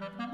Mm-hmm.